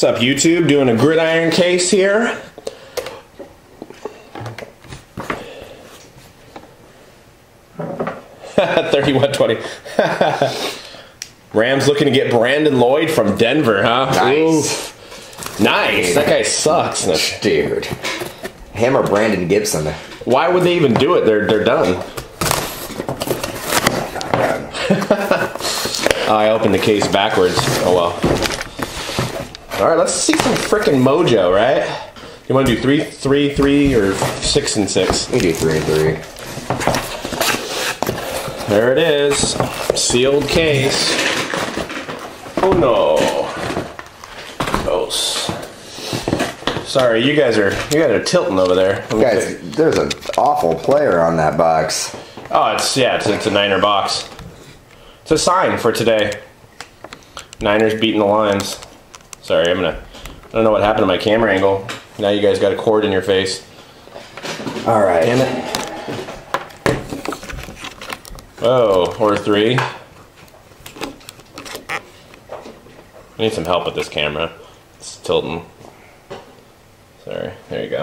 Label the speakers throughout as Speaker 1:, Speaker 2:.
Speaker 1: What's up YouTube? Doing a gridiron case here. Thirty-one twenty. Rams looking to get Brandon Lloyd from Denver, huh?
Speaker 2: Nice.
Speaker 1: Ooh. Nice. That guy sucks.
Speaker 2: Dude. Hammer Brandon Gibson.
Speaker 1: Why would they even do it? They're they're done. Oh I opened the case backwards. Oh well. All right, let's see some freaking mojo, right? You want to do three, three, three, or six and six?
Speaker 2: We do three and three.
Speaker 1: There it is, sealed case. Oh no. Oh. Sorry, you guys are you guys are tilting over there.
Speaker 2: Guys,
Speaker 1: see.
Speaker 2: there's an awful player on that box.
Speaker 1: Oh, it's yeah, it's, it's a Niner box. It's a sign for today. Niners beating the Lions. Sorry, I'm gonna. I don't know what happened to my camera angle. Now you guys got a cord in your face.
Speaker 2: All right.
Speaker 1: Damn it. Oh, or three. I need some help with this camera. It's tilting. Sorry. There you go.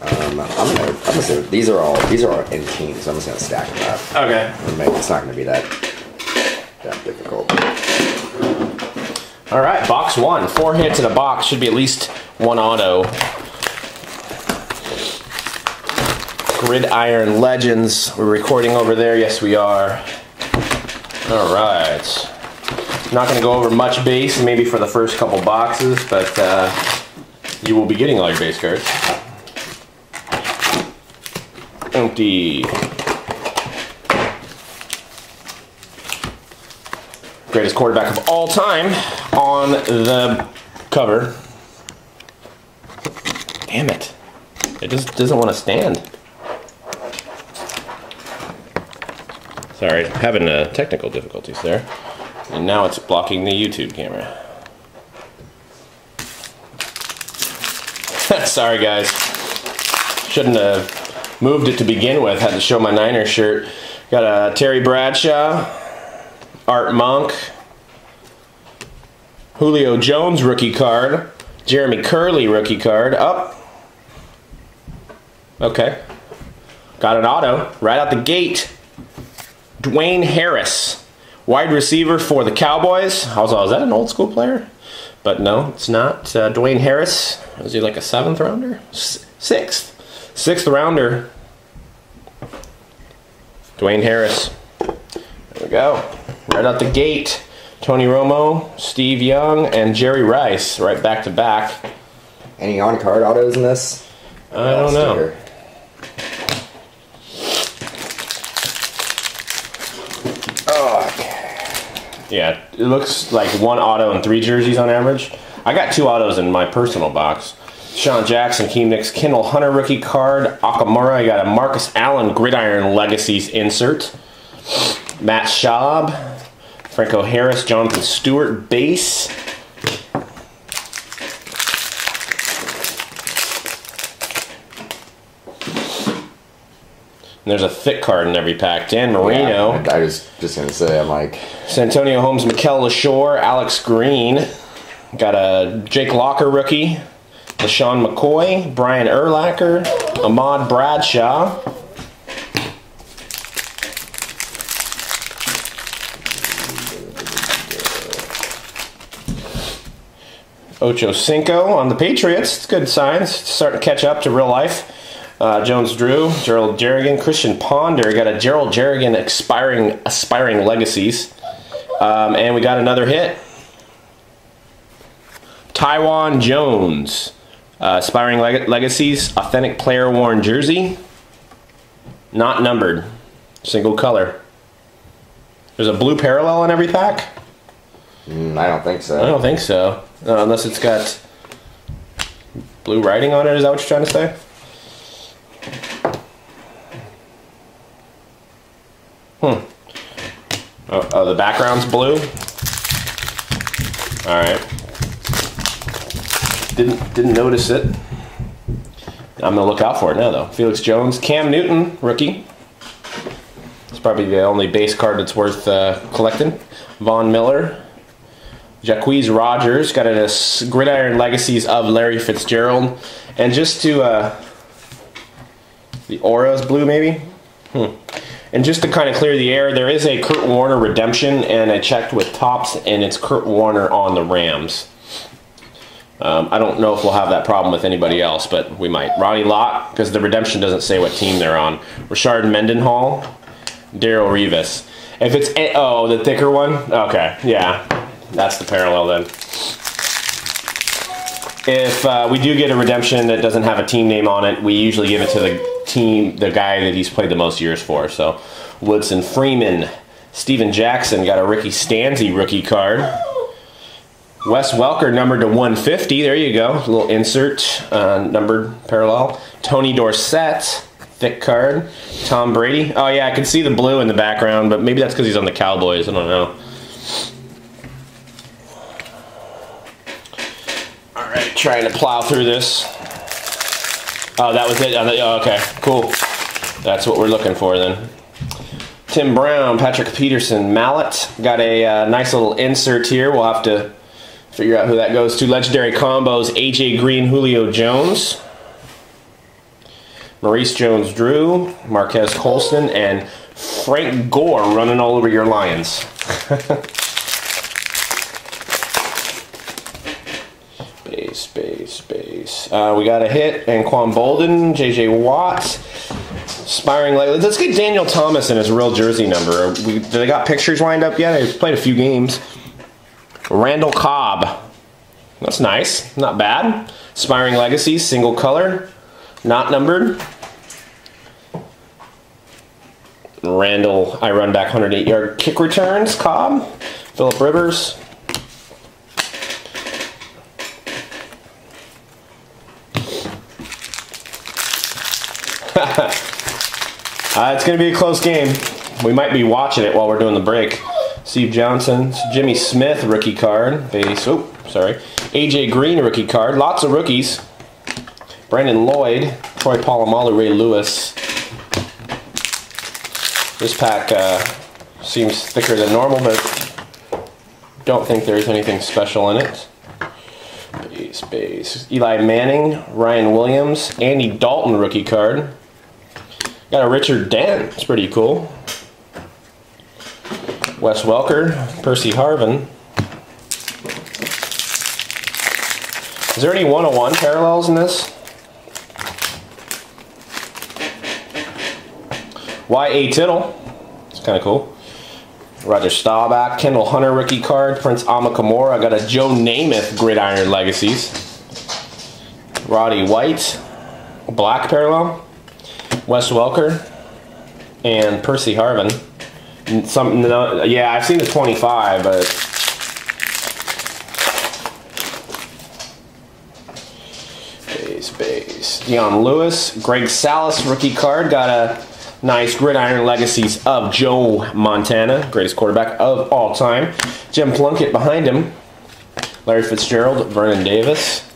Speaker 2: Um, I'm gonna, I'm gonna say these are all these are all in teams. I'm just gonna stack them up.
Speaker 1: Okay.
Speaker 2: It's not gonna be that that difficult.
Speaker 1: All right, box one. Four hits in a box. Should be at least one auto. Gridiron Legends. We're recording over there. Yes, we are. All right. Not going to go over much base, maybe for the first couple boxes, but uh, you will be getting all your base cards. Empty. Greatest quarterback of all time on the cover. Damn it. It just doesn't want to stand. Sorry, having uh, technical difficulties there. And now it's blocking the YouTube camera. Sorry, guys. Shouldn't have moved it to begin with. Had to show my Niner shirt. Got a Terry Bradshaw, Art Monk, Julio Jones rookie card, Jeremy Kerley rookie card. Up. Okay. Got an auto right out the gate. Dwayne Harris, wide receiver for the Cowboys. Was, is that an old school player? But no, it's not. Uh, Dwayne Harris. is he like a seventh rounder? S- sixth. Sixth rounder. Dwayne Harris. There we go. Right out the gate. Tony Romo, Steve Young, and Jerry Rice, right back to back.
Speaker 2: Any on card autos in this?
Speaker 1: I don't know. Yeah, it looks like one auto and three jerseys on average. I got two autos in my personal box. Sean Jackson, Keem Nicks, Kendall Hunter rookie card, Akamura. I got a Marcus Allen Gridiron Legacies insert. Matt Schaub, Franco Harris, Jonathan Stewart base. And there's a thick card in every pack. Dan Marino.
Speaker 2: Yeah, I was just gonna say, I'm like,
Speaker 1: Santonio Holmes, Mikel Leshoure, Alex Green. Got a Jake Locker rookie. LeSean McCoy, Brian Urlacher, Ahmad Bradshaw. Ocho Cinco on the Patriots. It's good signs. It's starting to catch up to real life. Uh, Jones Drew, Gerald Jernigan, Christian Ponder. Got a Gerald Jernigan expiring, aspiring legacies. Um, and we got another hit. Taiwan Jones, uh, aspiring leg- legacies, authentic player worn jersey, not numbered, single color. There's a blue parallel in every pack.
Speaker 2: mm, I don't think so.
Speaker 1: I don't think so, uh, unless it's got blue writing on it. Is that what you're trying to say? Hmm. Oh, oh the background's blue. All right. Didn't didn't notice it. I'm gonna look out for it now, though. Felix Jones, Cam Newton, rookie. It's probably the only base card that's worth uh, collecting. Von Miller, Jacquizz Rogers got a gridiron legacies of Larry Fitzgerald, and just to uh, the Auras blue maybe. Hmm. And just to kind of clear the air, there is a Kurt Warner redemption, and I checked with Topps, and it's Kurt Warner on the Rams. Um, I don't know if we'll have that problem with anybody else, but we might. Ronnie Lott, because the redemption doesn't say what team they're on. Rashard Mendenhall, Darrelle Revis. If it's oh the thicker one, okay, yeah, that's the parallel then. If uh, we do get a redemption that doesn't have a team name on it, we usually give it to the team, the guy that he's played the most years for. So Woodson Freeman, Steven Jackson got a Ricky Stanzi rookie card. Wes Welker numbered to 150. There you go. A little insert, uh, numbered parallel. Tony Dorsett, thick card. Tom Brady. Oh yeah, I can see the blue in the background, but maybe that's because he's on the Cowboys. I don't know. All right, trying to plow through this. Oh, that was it. Oh, okay, cool. That's what we're looking for then. Tim Brown, Patrick Peterson, Mallett. Got a uh, nice little insert here. We'll have to figure out who that goes to. Legendary combos AJ Green, Julio Jones, Maurice Jones Drew, Marques Colston, and Frank Gore running all over your Lions. Base, base, base. Uh, we got a hit, and Quan Boldin, JJ Watt. Aspiring lately. Let's get Daniel Thomas in his real jersey number. We, do they got pictures lined up yet? He's played a few games. Randall Cobb. That's nice. Not bad. Aspiring Legacy, single color. Not numbered. Randall, I run back 108 yard kick returns. Cobb. Philip Rivers. Uh, it's going to be a close game. We might be watching it while we're doing the break. Steve Johnson, Jimmy Smith, rookie card. Base. Oh, sorry. AJ Green, rookie card. Lots of rookies. Brandon Lloyd, Troy Polamalu, Ray Lewis. This pack uh, seems thicker than normal, but don't think there's anything special in it. Base, base. Eli Manning, Ryan Williams, Andy Dalton, rookie card. Got a Richard Dent. It's pretty cool. Wes Welker, Percy Harvin. Is there any 101 parallels in this? Y.A. Tittle. It's kind of cool. Roger Staubach, Kendall Hunter rookie card, Prince Amukamara. I got a Joe Namath Gridiron Legacies. Roddy White, black parallel. Wes Welker and Percy Harvin. Some, no, yeah, I've seen the 25, but base, base. Dion Lewis, Greg Salas rookie card got a nice gridiron legacies of Joe Montana, greatest quarterback of all time. Jim Plunkett behind him. Larry Fitzgerald, Vernon Davis.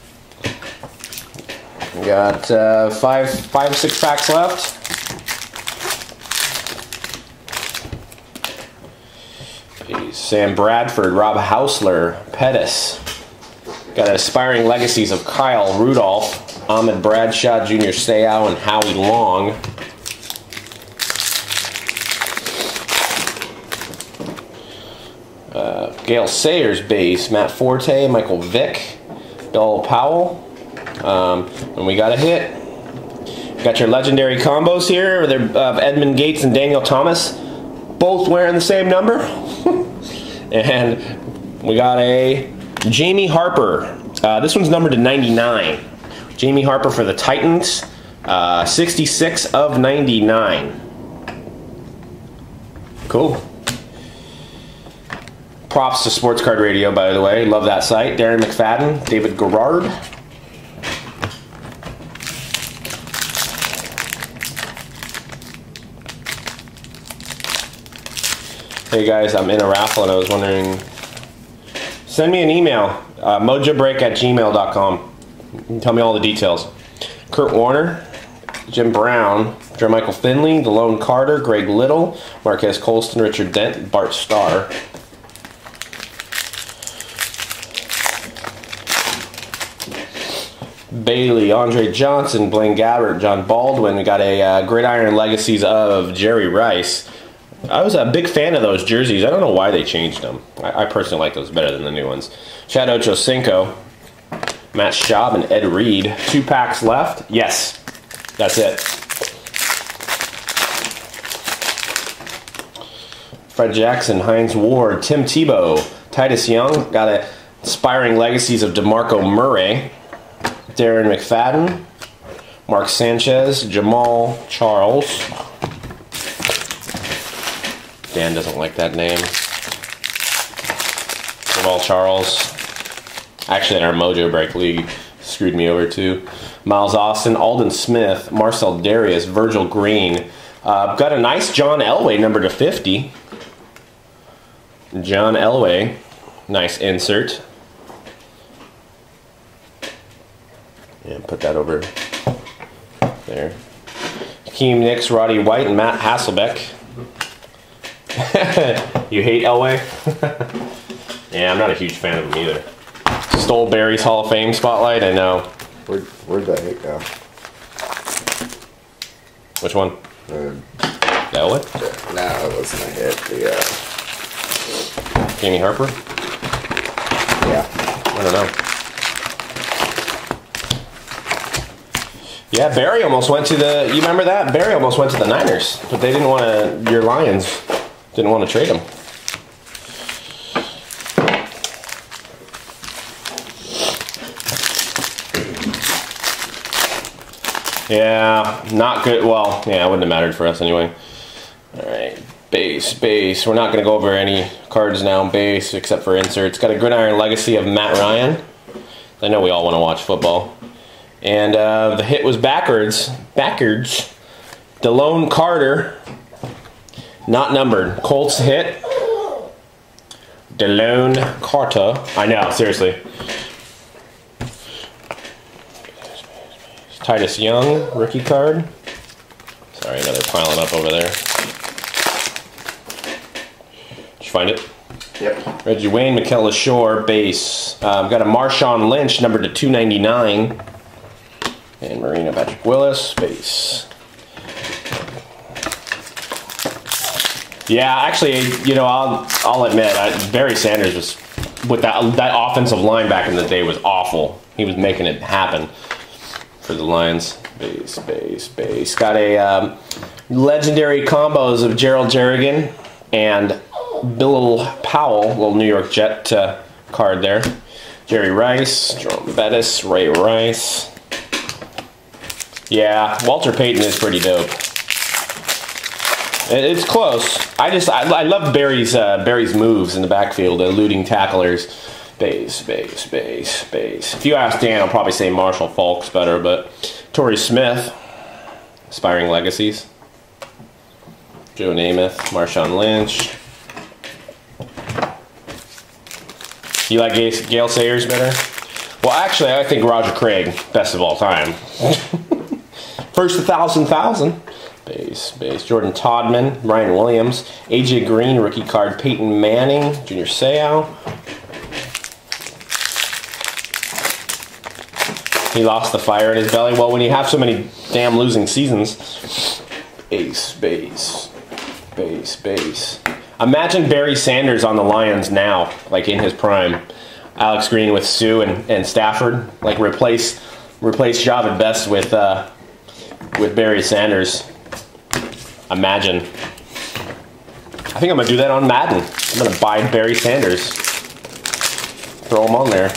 Speaker 1: Got uh, five, five, six packs left. Sam Bradford, Rob Housler, Pettis. Got aspiring legacies of Kyle Rudolph, Ahmad Bradshaw, Junior Seau, and Howie Long. Uh, Gale Sayers base, Matt Forte, Michael Vick, Bilal Powell. Um, and we got a hit. Got your legendary combos here. They're uh, Edmond Gates and Daniel Thomas, both wearing the same number. and we got a Jamie Harper. Uh, this one's numbered to 99. Jamie Harper for the Titans, uh, 66 of 99. Cool. Props to Sports Card Radio, by the way. Love that site. Darren McFadden, David Garrard. Hey guys, I'm in a raffle and I was wondering, send me an email, uh, mojobreak at gmail.com. Tell me all the details. Kurt Warner, Jim Brown, Jermichael Finley, DeLone Carter, Greg Little, Marques Colston, Richard Dent, Bart Starr. Bailey, Andre Johnson, Blaine Gabbert, Jon Baldwin. We got a uh, Gridiron Legacies of Jerry Rice. I was a big fan of those jerseys. I don't know why they changed them. I, I personally like those better than the new ones. Chad Ochocinco, Matt Schaub, and Ed Reed. Two packs left. Yes, that's it. Fred Jackson, Hines Ward, Tim Tebow, Titus Young. Got a Inspiring Legacies of DeMarco Murray, Darren McFadden, Mark Sanchez, Jamaal Charles. Dan doesn't like that name. Jamaal Charles. Actually, in our Mojo Break League, screwed me over too. Miles Austin, Aldon Smith, Marcell Dareus, Virgil Green. Uh, got a nice John Elway number to 50. John Elway, nice insert. And put that over there. Hakeem Nicks, Roddy White, and Matt Hasselbeck. you hate Elway? yeah, I'm not a huge fan of him either. Stole Barry's Hall of Fame spotlight, I know.
Speaker 2: Where, where'd that hit go?
Speaker 1: Which one?
Speaker 2: Uh,
Speaker 1: Elway?
Speaker 2: no, it wasn't a hit. The, uh,
Speaker 1: Jamie Harper?
Speaker 2: yeah.
Speaker 1: I don't know. Yeah, Barry almost went to the. You remember that? Barry almost went to the Niners, but they didn't want to. Your Lions didn't want to trade him. Yeah, not good. Well, yeah, it wouldn't have mattered for us anyway. All right, base, base. We're not going to go over any cards now, base, except for inserts. Got a Gridiron Legacy of Matt Ryan. I know we all want to watch football. And uh, the hit was backwards. Backwards. Delone Carter. Not numbered. Colts hit. Delone Carter. I know, seriously. Titus Young, rookie card. Sorry, another piling up over there. Did you find it?
Speaker 2: Yep.
Speaker 1: Reggie Wayne, Mikel Shore, base. Um, got a Marshawn Lynch, number to 299. And Marina Patrick Willis, base. Yeah, actually, you know, I'll I'll admit, I, Barry Sanders was with that that offensive line back in the day was awful. He was making it happen for the Lions. Base, base, base. Got a um, legendary combos of Gerald Jernigan and Bilal Powell, little New York Jet uh, card there. Jerry Rice, Jerome Bettis, Ray Rice. Yeah, Walter Payton is pretty dope. It- It's close. I just I, I love Barry's uh, Barry's moves in the backfield, eluding tacklers. Base, base, base, base. If you ask Dan, I'll probably say Marshall Faulk's better, but Torrey Smith, aspiring legacies. Joe Namath, Marshawn Lynch. You like Gale Sayers better? Well, actually, I think Roger Craig, best of all time. First a thousand thousand. Base. Jordan Todman, Ryan Williams, AJ Green, rookie card, Peyton Manning, Junior Seau. He lost the fire in his belly. Well, when you have so many damn losing seasons, base, base, base, base. Imagine Barry Sanders on the Lions now, like in his prime. Alex Green with Suh and, and Stafford, like replace replace Jahvid Best with uh, with Barry Sanders. Imagine. I think I'm gonna do that on Madden. I'm gonna buy Barry Sanders. Throw him on there.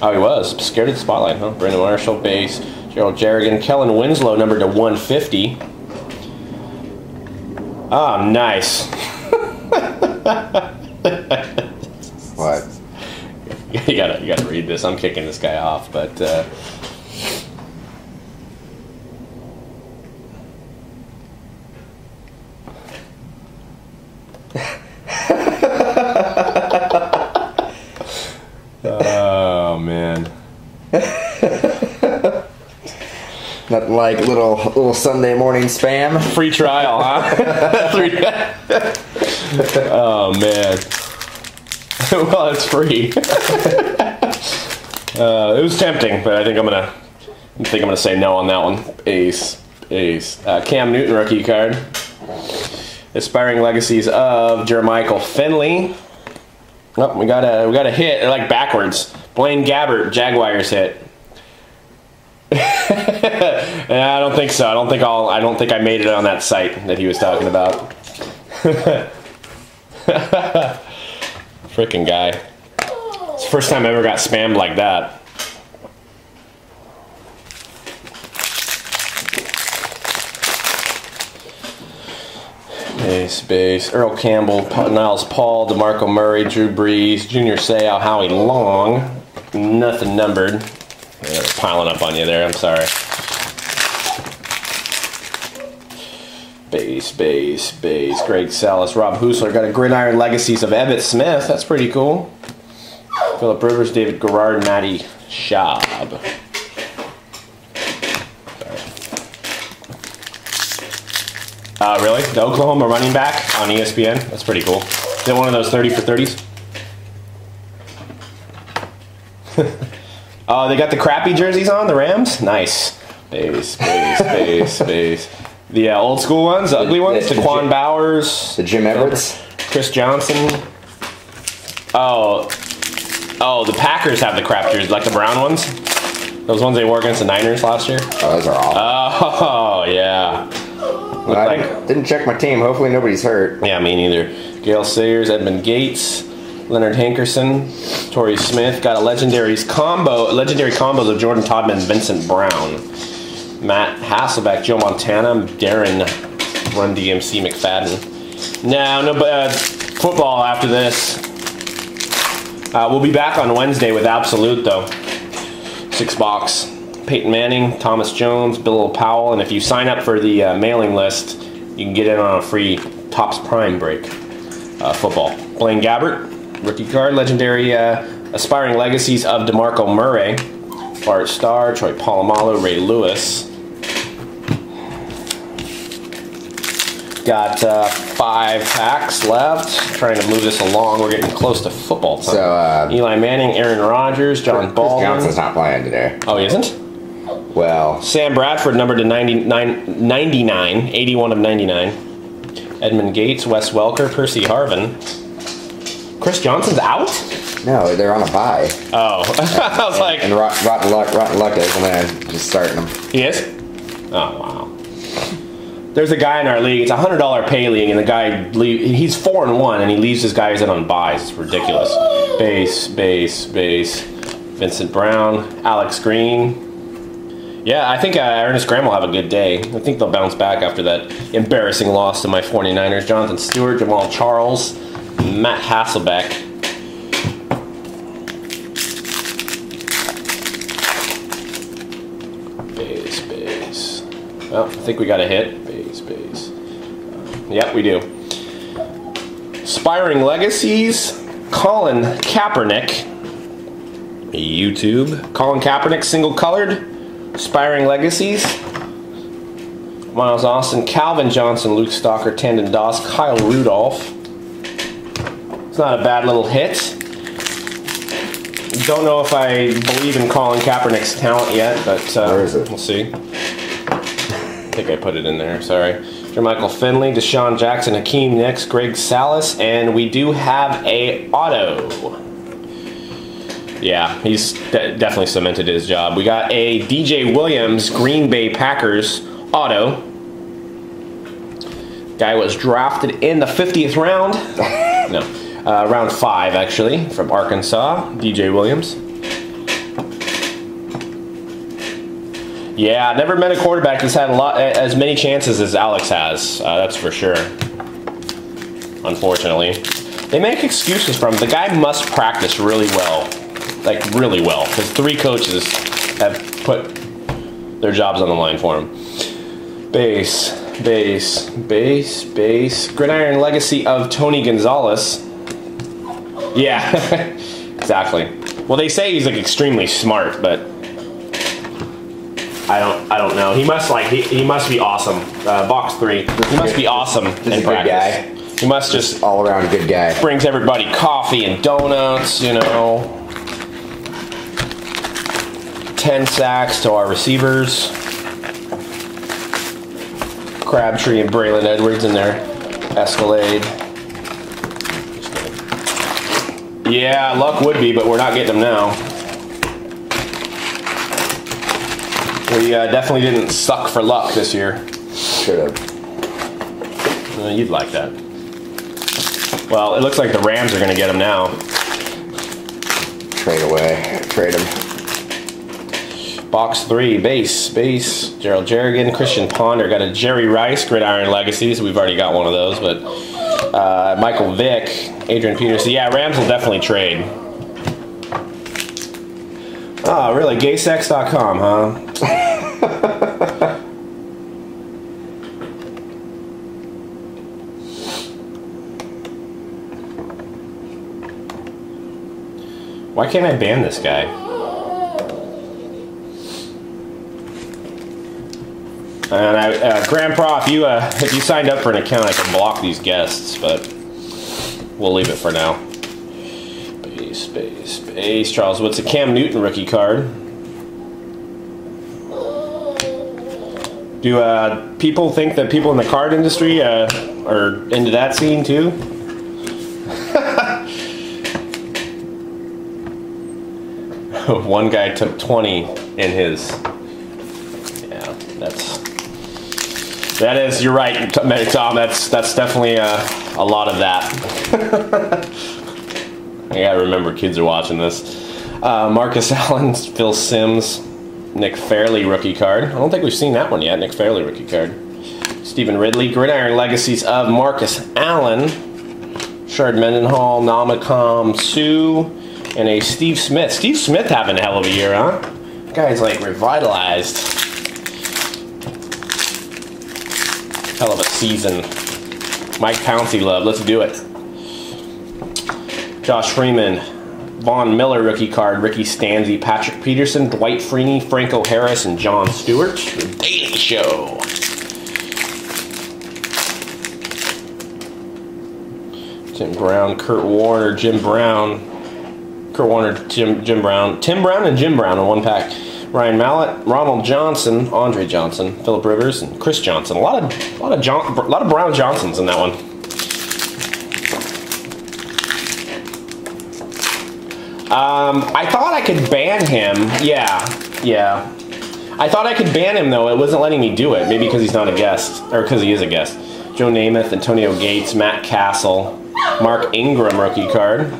Speaker 1: Oh, he was scared of the spotlight, huh? Brandon Marshall, base. Gerald Jernigan, Kellen Winslow, number to 150. Oh, nice.
Speaker 2: What?
Speaker 1: you gotta, you gotta read this. I'm kicking this guy off, but uh, oh man.
Speaker 2: Like little little Sunday morning spam.
Speaker 1: Free trial, huh? Oh man. well, it's free. uh, it was tempting, but I think I'm gonna. I think I'm gonna say no on that one. Ace, ace. Uh, Cam Newton rookie card. Aspiring legacies of Jermichael Finley. Oh, we got a we got a hit like backwards. Blaine Gabbert, Jaguars hit. Yeah, I don't think so. I don't think I'll. I don't think I made it on that site that he was talking about. Freaking guy. It's the first time I ever got spammed like that. Base, base. Earl Campbell, Niles Paul, DeMarco Murray, Drew Brees, Junior Seau, Howie Long. Nothing numbered. Yeah, piling up on you there. I'm sorry. Base, base, base. Greg Salas, Rob Housler. Got a gridiron legacies of Emmitt Smith. That's pretty cool. Philip Rivers, David Garrard, Matty Schaub. Uh, really? The Oklahoma running back on ESPN? That's pretty cool. Is it one of those 30 for 30s? Oh, they got the crappy jerseys on, the Rams? Nice. Base, base, base, base. The uh, old school ones, the ugly ones?
Speaker 2: the- the
Speaker 1: Daquan
Speaker 2: Jim-
Speaker 1: Bowers,
Speaker 2: The Jim Everett's.
Speaker 1: Chris Johnson. Oh, oh, the Packers have the crap jerseys, like the brown ones. Those ones they wore against the Niners last year.
Speaker 2: Oh, those are awful.
Speaker 1: Oh, yeah.
Speaker 2: Well, I
Speaker 1: like-
Speaker 2: didn't, didn't check my team. Hopefully nobody's hurt.
Speaker 1: Yeah, me neither. Gale Sayers, Edmond Gates, Leonard Hankerson, Torrey Smith. Got a legendaries combo, legendary combos of Jordan Todman, Vincent Brown, Matt Hasselbeck, Joe Montana, Darren Run DMC McFadden. Now, no, uh, football after this. Uh, we'll be back on Wednesday with Absolute though. Six box. Peyton Manning, Thomas Jones, Bilal Powell, and if you sign up for the uh, mailing list, you can get in on a free Topps Prime break uh, football. Blaine Gabbert, rookie card, legendary uh, aspiring legacies of DeMarco Murray, Bart Starr, Troy Polamalu, Ray Lewis. Got uh, five packs left. Trying to move this along. We're getting close to football time.
Speaker 2: So, uh,
Speaker 1: Eli Manning, Aaron Rodgers, John
Speaker 2: Chris
Speaker 1: Baldwin.
Speaker 2: Johnson's not playing today.
Speaker 1: Oh, he isn't?
Speaker 2: Well,
Speaker 1: Sam Bradford, numbered to 99, 99, 81 of 99. Edmond Gates, Wes Welker, Percy Harvin. Chris Johnson's out?
Speaker 2: no, they're on a bye.
Speaker 1: Oh, I was like,
Speaker 2: And Rot, Rotten Luck, Rotten Luck is, and then just starting them.
Speaker 1: he is? Oh, wow. There's a guy in our league. It's a hundred dollar pay league, and the guy he's four and one, and he leaves his guys in on buys. It's ridiculous. Base, base, base. Vincent Brown, Alex Green. Yeah, I think uh, Ernest Graham will have a good day. I think they'll bounce back after that embarrassing loss to my 49ers. Jonathan Stewart, Jamaal Charles, Matt Hasselbeck. Base, base. Well, I think we got a hit. Uh, yep, we do. Spiring Legacies, Colin Kaepernick. YouTube. Colin Kaepernick, single colored. Spiring Legacies. Miles Austin, Calvin Johnson, Luke Stocker, Tandon Doss, Kyle Rudolph. It's not a bad little hit. Don't know if I believe in Colin Kaepernick's talent yet, but uh,
Speaker 2: Where is it?
Speaker 1: we'll see. I think I put it in there. Sorry. Jermichael Finley, DeSean Jackson, Hakeem Nicks, Greg Salas, and we do have a auto. Yeah, he's de- definitely cemented his job. We got a DJ Williams, Green Bay Packers auto. Guy was drafted in the 50th round. no, uh, round five actually, from Arkansas. DJ Williams. Yeah, I've never met a quarterback that's had a lot as many chances as Alex has. Uh, that's for sure. Unfortunately, they make excuses from him. The guy must practice really well, like really well, because three coaches have put their jobs on the line for him. Base, base, base, base. Gridiron legacy of Tony Gonzalez. Yeah, exactly. Well, they say he's like extremely smart, but I don't. I don't know. He must like. He, he must be awesome. Uh, box three. He must be awesome
Speaker 2: a
Speaker 1: in
Speaker 2: good
Speaker 1: practice.
Speaker 2: guy.
Speaker 1: He must just
Speaker 2: All around good guy.
Speaker 1: brings everybody coffee and donuts, you know. 10 sacks to our receivers. Crabtree and Braylon Edwards in their Escalade. Yeah, luck would be, but we're not getting them now. We uh, definitely didn't suck for luck this year.
Speaker 2: Should have.
Speaker 1: Uh, you'd like that. Well, it looks like the Rams are going to get him now.
Speaker 2: Trade away. Trade him.
Speaker 1: Box three, base, base, Gerald Jernigan, Christian Ponder, got a Jerry Rice, Gridiron Legacies. We've already got one of those, but uh, Michael Vick, Adrian Peterson. Yeah, Rams will definitely trade. Oh, really? Gaysex.com, huh? Why can't I ban this guy? And I, uh, Grand Prof, you uh, if you signed up for an account, I can block these guests, but we'll leave it for now. Space, base, base. Charles What's a Cam Newton rookie card. Do uh, people think that people in the card industry uh, are into that scene too? One guy took 20 in his. Yeah, that's. That is, you're right, Tom. That's that's definitely a, a lot of that. I gotta remember, kids are watching this. Uh, Marcus Allen, Phil Simms, Nick Fairley rookie card. I don't think we've seen that one yet. Nick Fairley rookie card. Stevan Ridley, Gridiron Legacies of Marcus Allen, Shard Mendenhall, Ndamukong Suh, and a Steve Smith. Steve Smith having a hell of a year, huh? Guy's like revitalized. Hell of a season. Mike Pouncey love. Let's do it. Josh Freeman, Von Miller rookie card, Ricky Stanzi, Patrick Peterson, Dwight Freeney, Franco Harris, and John Stewart. The Daily Show. Tim Brown, Kurt Warner, Jim Brown, Kurt Warner, Jim Jim Brown, Tim Brown, and Jim Brown in one pack. Ryan Mallett, Ronald Johnson, Andre Johnson, Philip Rivers, and Chris Johnson. A lot of, a lot of John, a lot of Brown Johnsons in that one. Um, I thought I could ban him. Yeah, yeah. I thought I could ban him though. It wasn't letting me do it. Maybe because he's not a guest, or because he is a guest. Joe Namath, Antonio Gates, Matt Cassel, Mark Ingram rookie card.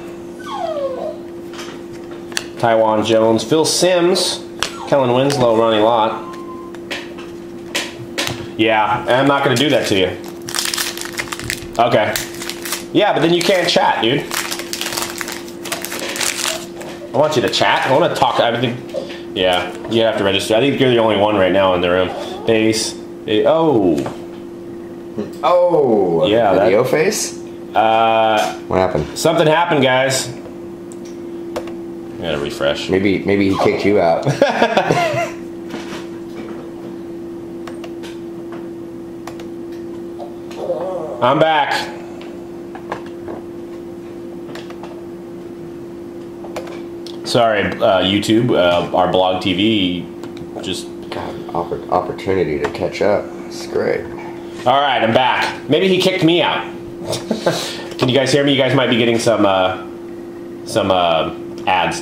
Speaker 1: Taiwan Jones, Phil Simms, Kellen Winslow, Ronnie Lott. Yeah, I'm not going to do that to you. Okay. Yeah, but then you can't chat, dude. I want you to chat. I want to talk. I think. Yeah, you have to register. I think you're the only one right now in the room. Face. eh, Oh.
Speaker 2: Oh,
Speaker 1: Yeah, that-
Speaker 2: face.
Speaker 1: Uh,
Speaker 2: What happened?
Speaker 1: something happened, guys. I gotta refresh.
Speaker 2: Maybe maybe he kicked you out.
Speaker 1: I'm back. Sorry, uh, YouTube, uh, our blog TV just.
Speaker 2: God, oppor- opportunity to catch up. It's great.
Speaker 1: All right, I'm back. Maybe he kicked me out. Can you guys hear me? You guys might be getting some uh, some uh, ads.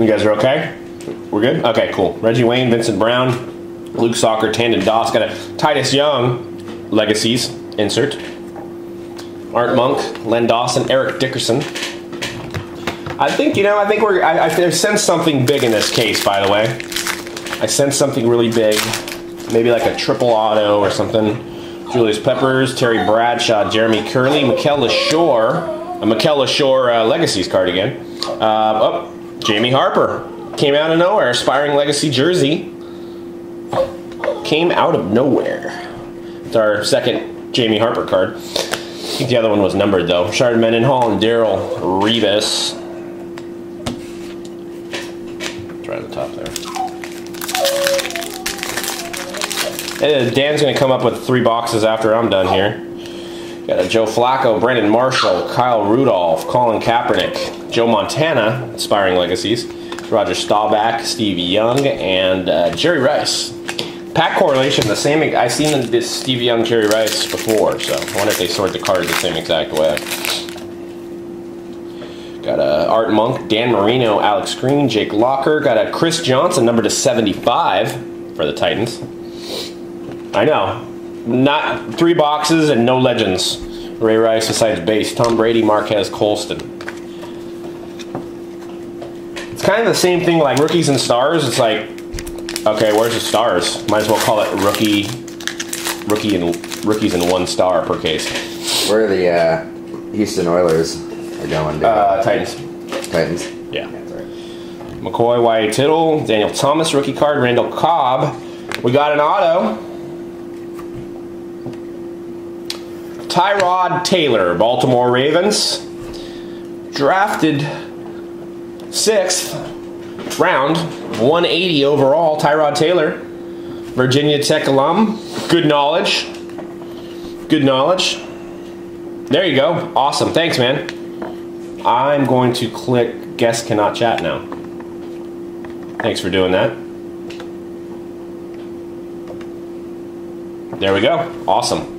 Speaker 1: You guys are okay? We're good? Okay, cool. Reggie Wayne, Vincent Brown, Luke Stocker, Tandon Doss, got a Titus Young, Legacies, insert. Art Monk, Len Dawson, Eric Dickerson. I think, you know, I think we're, I, I sense something big in this case, by the way. I sense something really big. Maybe like a triple auto or something. Julius Peppers, Terry Bradshaw, Jeremy Kerley, Mikel Leshoure, a Mikel Leshoure uh, Legacies card again. Uh, oh, Jamie Harper came out of nowhere, aspiring legacy jersey. Came out of nowhere. It's our second Jamie Harper card. I think the other one was numbered though. Shard Mendenhall and Darrelle Revis. It's right at the top there. Dan's going to come up with three boxes after I'm done here. Got a Joe Flacco, Brandon Marshall, Kyle Rudolph, Colin Kaepernick, Joe Montana, Aspiring Legacies, Roger Staubach, Steve Young, and uh, Jerry Rice. Pack correlation, the same. I've seen this Steve Young, Jerry Rice before, so I wonder if they sort the cards the same exact way. Got a Art Monk, Dan Marino, Alex Green, Jake Locker. Got a Chris Johnson, number to 75 for the Titans. I know. Not three boxes and no legends. Ray Rice besides base. Tom Brady, Marques, Colston. It's kind of the same thing like rookies and stars. It's like, okay, where's the stars? Might as well call it rookie, rookie and rookies and one star per case.
Speaker 2: Where are the uh, Houston Oilers are going? To?
Speaker 1: Uh, Titans.
Speaker 2: Titans.
Speaker 1: Yeah.
Speaker 2: Right.
Speaker 1: McCoy, Y.A. Tittle, Daniel Thomas, rookie card, Randall Cobb. We got an auto. Tyrod Taylor, Baltimore Ravens. Drafted sixth round, 180 overall. Tyrod Taylor, Virginia Tech alum. Good knowledge. Good knowledge. There you go. Awesome. Thanks, man. I'm going to click guest cannot chat now. Thanks for doing that. There we go. Awesome.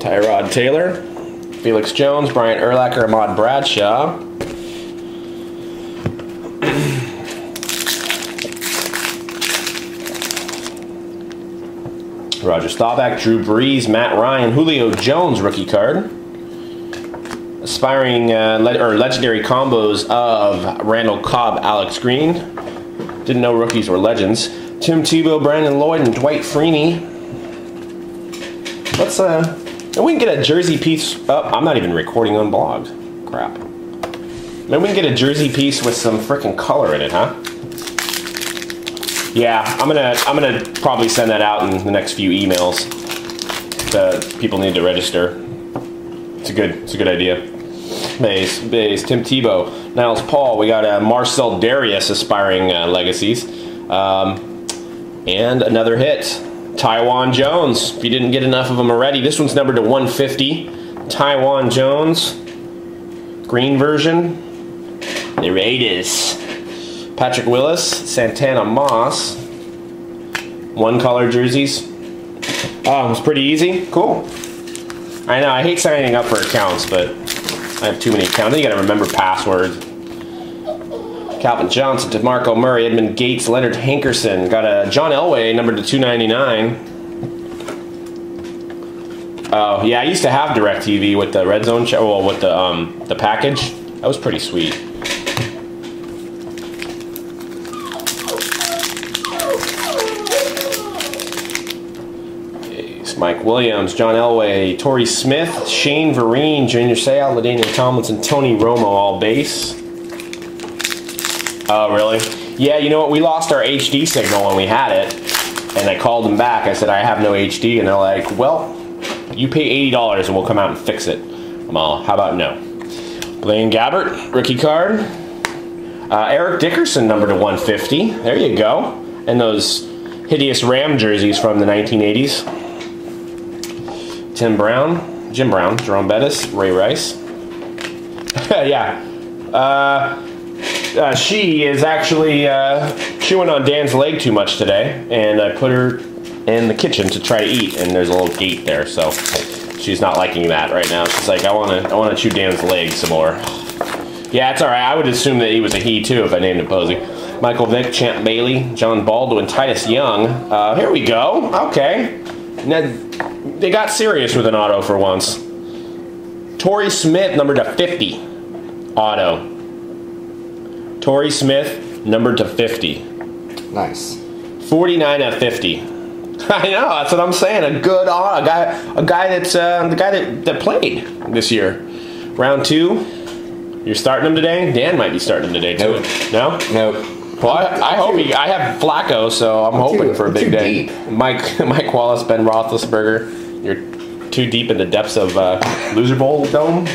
Speaker 1: Tyrod Taylor, Felix Jones, Brian Urlacher, Ahmad Bradshaw. Roger Staubach, Drew Brees, Matt Ryan, Julio Jones rookie card. Aspiring uh, le- or legendary combos of Randall Cobb, Alex Green. Didn't know rookies were legends. Tim Tebow, Brandon Lloyd, and Dwight Freeney. Let's uh, we can get a jersey piece. Oh, I'm not even recording on blog. Crap. Maybe we can get a jersey piece with some freaking color in it, huh? Yeah, I'm gonna I'm gonna probably send that out in the next few emails. The people need to register. It's a good it's a good idea. Base, base, Tim Tebow, Niles Paul. We got uh, Marcell Dareus aspiring uh, legacies, um, and another hit. Taiwan Jones. If you didn't get enough of them already, this one's numbered to 150. Taiwan Jones, green version. The Raiders. Patrick Willis, Santana Moss. One color jerseys. Oh, it was pretty easy. Cool. I know, I hate signing up for accounts, but I have too many accounts. You gotta remember passwords. Calvin Johnson, DeMarco Murray, Edmond Gates, Leonard Hankerson. Got a John Elway, number to 299. Oh, yeah, I used to have DirecTV with the Red Zone, show, well, with the, um, the package. That was pretty sweet. It's Mike Williams, John Elway, Torrey Smith, Shane Vereen, Junior Seau, LaDainian Tomlinson, Tony Romo, all base. Oh, really? Yeah, you know what? We lost our HD signal when we had it, and I called them back. I said, I have no HD, and they're like, well, you pay $80 and we'll come out and fix it. I'm all, how about no? Blaine Gabbert, rookie card. Uh, Eric Dickerson, number to 150. There you go. And those hideous Ram jerseys from the 1980s. Tim Brown, Jim Brown, Jerome Bettis, Ray Rice. yeah. Uh, uh, she is actually uh, chewing on Dan's leg too much today, and I put her in the kitchen to try to eat, and there's a little gate there, so she's not liking that right now. She's like, I want to, I want to chew Dan's leg some more. Yeah, it's all right. I would assume that he was a he too if I named him Posey. Michael Vick, Champ Bailey, Jon Baldwin, Titus Young. Uh, here we go. Okay, now, they got serious with an auto for once. Torrey Smith, number to 50. Auto. Torrey Smith, numbered to 50.
Speaker 2: Nice.
Speaker 1: 49 at 50. I know, that's what I'm saying. A good auto. A guy, a guy that's uh, the guy that, that played this year. Round two. You're starting him today? Dan might be starting him today too. No?
Speaker 2: Nope.
Speaker 1: Well, I, I hope he. I have Flacco, so I'm, hoping for a big day.
Speaker 2: deep.
Speaker 1: Mike, Mike Wallace, Ben Roethlisberger. You're too deep in the depths of uh, Loser Bowl dome.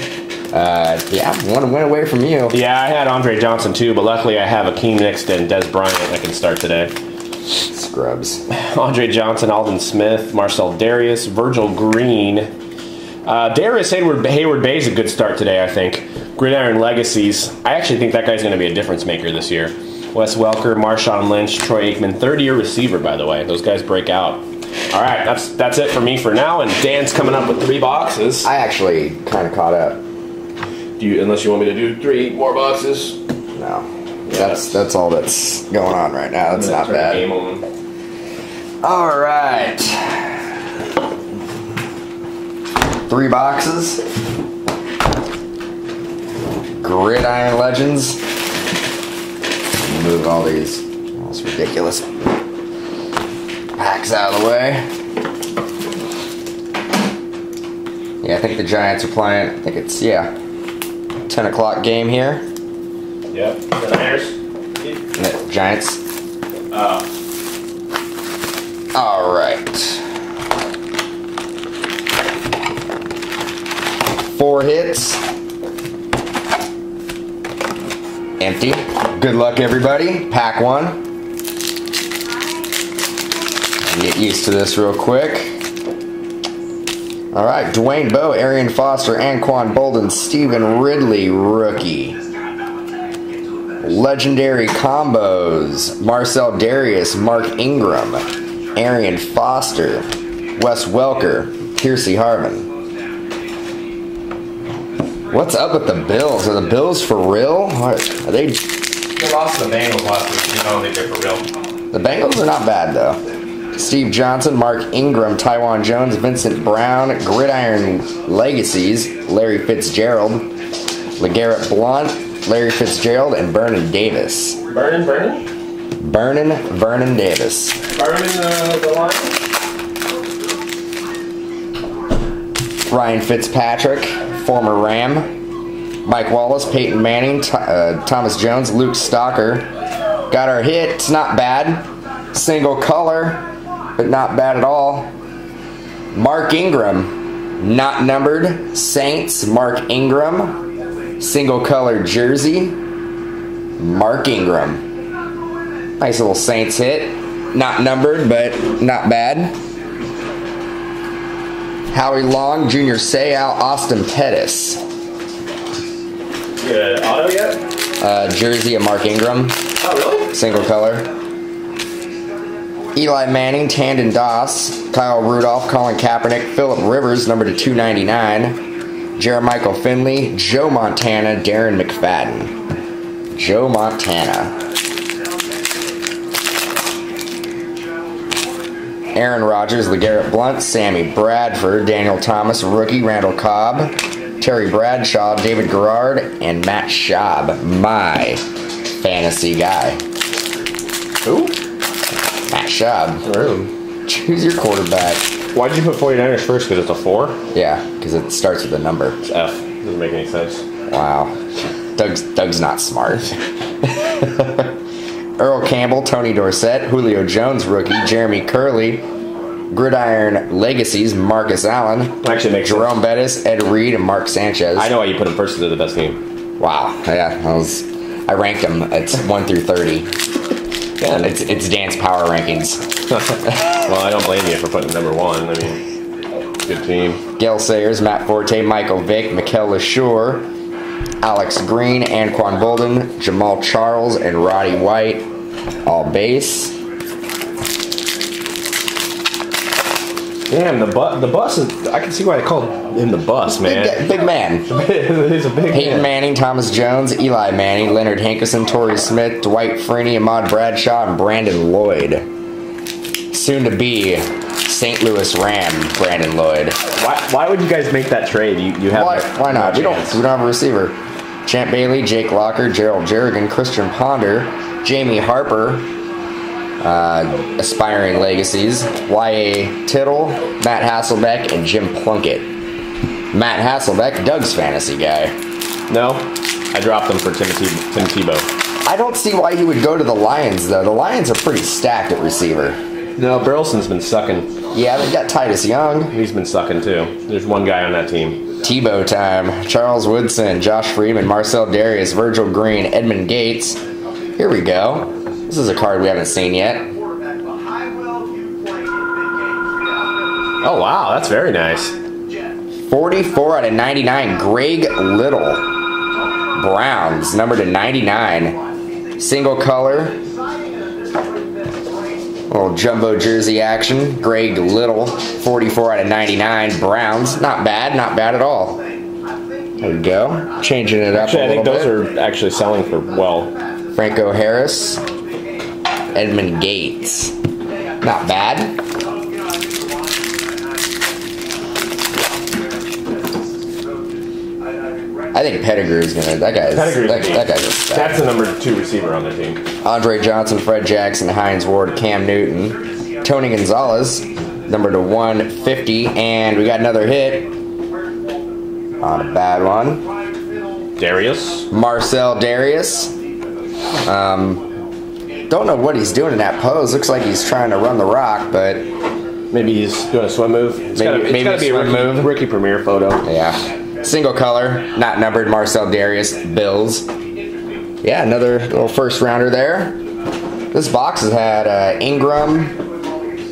Speaker 2: Uh, yeah, one went away from you.
Speaker 1: Yeah, I had Andre Johnson too, but luckily I have Akeem Nixon and Dez Bryant I can start today.
Speaker 2: scrubs.
Speaker 1: Andre Johnson, Aldon Smith, Marcell Dareus, Virgil Green. Uh, Darius Hayward, Heyward-Bey is a good start today, I think. Gridiron Legacies. I actually think that guy's going to be a difference maker this year. Wes Welker, Marshawn Lynch, Troy Aikman, 30 year receiver, by the way. Those guys break out. All right, that's that's it for me for now. And Dan's coming up with three boxes.
Speaker 2: I actually kind of caught up.
Speaker 1: Do you, unless you want me to do three more boxes.
Speaker 2: No, that's that's all that's going on right now. That's not
Speaker 1: Turn Game
Speaker 2: bad.
Speaker 1: on.
Speaker 2: All right, three boxes. Gridiron Legends. Move all these almost ridiculous packs out of the way. Yeah, I think the Giants are playing. I think it's yeah, ten o'clock game here.
Speaker 1: Yep. The Niners.
Speaker 2: The Giants.
Speaker 1: Uh,
Speaker 2: All right. Four hits. Empty. Good luck, everybody. Pack one. Get used to this real quick. All right, Dwayne Bowe, Arian Foster, Anquan Boldin, Stevan Ridley, rookie. Legendary combos Marcell Dareus, Mark Ingram, Arian Foster, Wes Welker, Percy Harvin. What's up with the Bills? Are the Bills for real? Are they?
Speaker 1: they lost the Bengals last week. You know, think they're for real.
Speaker 2: The Bengals are not bad though. Steve Johnson, Mark Ingram, Taiwan Jones, Vincent Brown, Gridiron Legacies, Larry Fitzgerald, LeGarrette Blunt, Larry Fitzgerald, and Vernon Davis.
Speaker 1: Burning, burning?
Speaker 2: Vernon Vernon Davis.
Speaker 1: Burning the, the line?
Speaker 2: Ryan Fitzpatrick, former Ram. Mike Wallace, Peyton Manning, Th- uh, Thomas Jones, Luke Stocker. Got our hit. It's not bad. Single color, but not bad at all. Mark Ingram, not numbered. Saints, Mark Ingram. Single color jersey. Mark Ingram. Nice little Saints hit. Not numbered, but not bad. Howie Long, Junior Seau, Austin Pettis.
Speaker 1: Good. Auto yet?
Speaker 2: Uh, jersey of Mark Ingram,
Speaker 1: Oh, really?
Speaker 2: single color. Eli Manning, Tandon Doss, Kyle Rudolph, Colin Kaepernick, Philip Rivers, number to 299. Jermichael Finley, Joe Montana, Darren McFadden. Joe Montana. Aaron Rodgers, LeGarrette Blunt, Sammy Bradford, Daniel Thomas, rookie, Randall Cobb, Terry Bradshaw, David Garrard, and Matt Schaub, my fantasy guy.
Speaker 1: Who? Really?
Speaker 2: Choose your quarterback.
Speaker 1: Why'd you put 49ers first? Because it's a four?
Speaker 2: Yeah, because it starts with a number.
Speaker 1: It's F. Doesn't make any sense.
Speaker 2: Wow. Doug's, Doug's not smart. Earl Campbell, Tony Dorsett, Julio Jones, rookie, Jeremy Kerley, Gridiron Legacies, Marcus Allen,
Speaker 1: Actually, makes
Speaker 2: Jerome Bettis, Ed Reed, and Mark Sanchez.
Speaker 1: I know why you put him first. They're the best team.
Speaker 2: Wow. Yeah, I was. I ranked them. It's one through thirty.
Speaker 1: Yeah.
Speaker 2: It's it's dance power rankings.
Speaker 1: well, I don't blame you for putting number one. I mean, good team.
Speaker 2: Gale Sayers, Matt Forte, Michael Vick, Mikel Leshoure, Alex Green, Anquan Boldin, Jamaal Charles, and Roddy White. All base.
Speaker 1: Damn, the bus. The bus is. I can see why they called him the bus,
Speaker 2: Big,
Speaker 1: man.
Speaker 2: big man.
Speaker 1: He's a big
Speaker 2: Peyton
Speaker 1: man.
Speaker 2: Manning, Thomas Jones, Eli Manning, Leonard Hankerson, Torrey Smith, Dwight Freeney, Ahmad Bradshaw, and Brandon Lloyd. Soon to be St. Louis Ram, Brandon Lloyd.
Speaker 1: Why, why would you guys make that trade? You, you have
Speaker 2: Why,
Speaker 1: no-
Speaker 2: why not?
Speaker 1: no
Speaker 2: We don't, we don't have a receiver. Champ Bailey, Jake Locker, Gerald Jernigan, Christian Ponder, Jamie Harper, uh, aspiring legacies, Y.A. Tittle, Matt Hasselbeck, and Jim Plunkett. Matt Hasselbeck, Doug's fantasy guy.
Speaker 1: No, I dropped them for Tim, Teb- Tim Tebow.
Speaker 2: I don't see why he would go to the Lions, though. The Lions are pretty stacked at receiver.
Speaker 1: No, Burleson's been sucking.
Speaker 2: Yeah, they got Titus Young,
Speaker 1: He's been sucking too. There's one guy on that team.
Speaker 2: Tebow time, Charles Woodson, Josh Freeman, Marcell Dareus, Virgil Green, Edmond Gates. Here we go. This is a card we haven't seen yet.
Speaker 1: Oh wow, that's very nice.
Speaker 2: 44 out of 99. Greg Little. Browns, number to 99. Single color. Little jumbo jersey action. Greg Little, 44 out of 99. Browns, not bad, not bad at all. There we go. Changing it up
Speaker 1: Actually,
Speaker 2: a
Speaker 1: I think those
Speaker 2: bit.
Speaker 1: are actually selling for well.
Speaker 2: Franco Harris. Edmond Gates. Not bad. I think Pettigrew's gonna. That guy's.
Speaker 1: Pettigrew's
Speaker 2: that, that guy's.
Speaker 1: That's the number two receiver on the team.
Speaker 2: Andre Johnson, Fred Jackson, Hines Ward, Cam Newton, Tony Gonzalez, number to 150, and we got another hit. Not a bad one.
Speaker 1: Dareus.
Speaker 2: Marcell Dareus. Um, don't know what he's doing in that pose. Looks like he's trying to run the rock, but
Speaker 1: Maybe he's doing a swim move. It's
Speaker 2: Maybe-
Speaker 1: gotta, it's
Speaker 2: maybe
Speaker 1: gotta
Speaker 2: a
Speaker 1: be a rookie,
Speaker 2: move.
Speaker 1: rookie premiere photo.
Speaker 2: yeah. Single color, not numbered. Marcell Dareus, Bills. Yeah, another little first rounder there. This box has had uh, Ingram,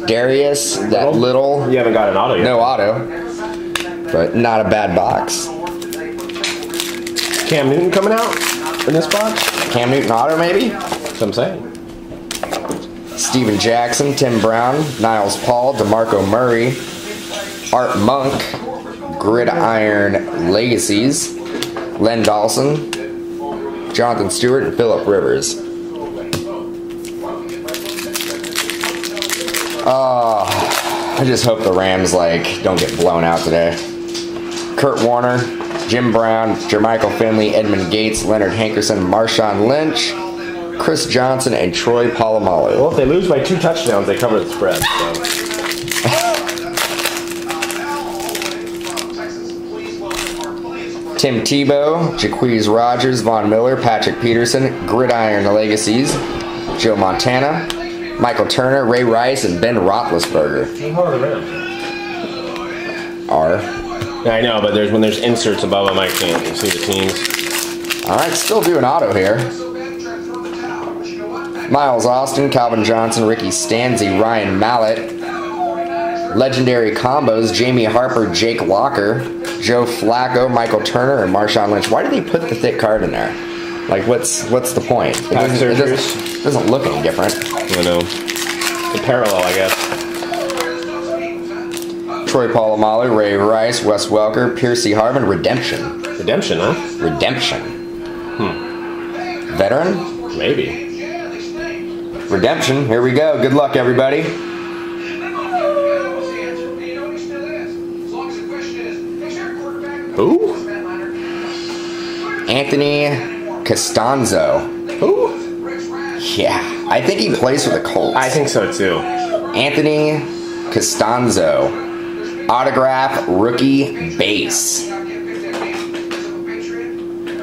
Speaker 2: Dareus, that little.
Speaker 1: You haven't got an auto yet.
Speaker 2: No auto, but not a bad box.
Speaker 1: Cam Newton coming out in this box.
Speaker 2: Cam Newton auto, maybe?
Speaker 1: That's what I'm saying.
Speaker 2: Steven Jackson, Tim Brown, Niles Paul, DeMarco Murray, Art Monk, Gridiron Legacies, Len Dawson, Jonathan Stewart, and Philip Rivers. Oh, I just hope the Rams like don't get blown out today. Kurt Warner, Jim Brown, Jermichael Finley, Edmond Gates, Leonard Hankerson, Marshawn Lynch, Chris Johnson, and Troy Polamalu.
Speaker 1: Well, if they lose by two touchdowns, they cover the spread. So.
Speaker 2: Tim Tebow, Jacquizz Rodgers, Von Miller, Patrick Peterson, Gridiron Legacies, Joe Montana, Michael Turner, Ray Rice, and Ben Roethlisberger
Speaker 1: are? I know, but there's when there's inserts above them, I can't see the teams.
Speaker 2: All right, still doing auto here. Miles Austin, Calvin Johnson, Ricky Stanzi, Ryan Mallett. Legendary combos: Jamie Harper, Jake Locker, Joe Flacco, Michael Turner, and Marshawn Lynch. Why did they put the thick card in there? Like, what's what's the point? It doesn't, it doesn't, doesn't look any different.
Speaker 1: I know. The parallel, I guess.
Speaker 2: Troy Polamalu, Ray Rice, Wes Welker, Percy Harvin, Redemption.
Speaker 1: Redemption, huh?
Speaker 2: Redemption. Hmm. Veteran?
Speaker 1: Maybe.
Speaker 2: Redemption. Here we go. Good luck, everybody.
Speaker 1: Who?
Speaker 2: Anthony Castonzo.
Speaker 1: Who?
Speaker 2: Yeah, I think he plays for the Colts.
Speaker 1: I think so too.
Speaker 2: Anthony Castonzo. Autograph rookie base.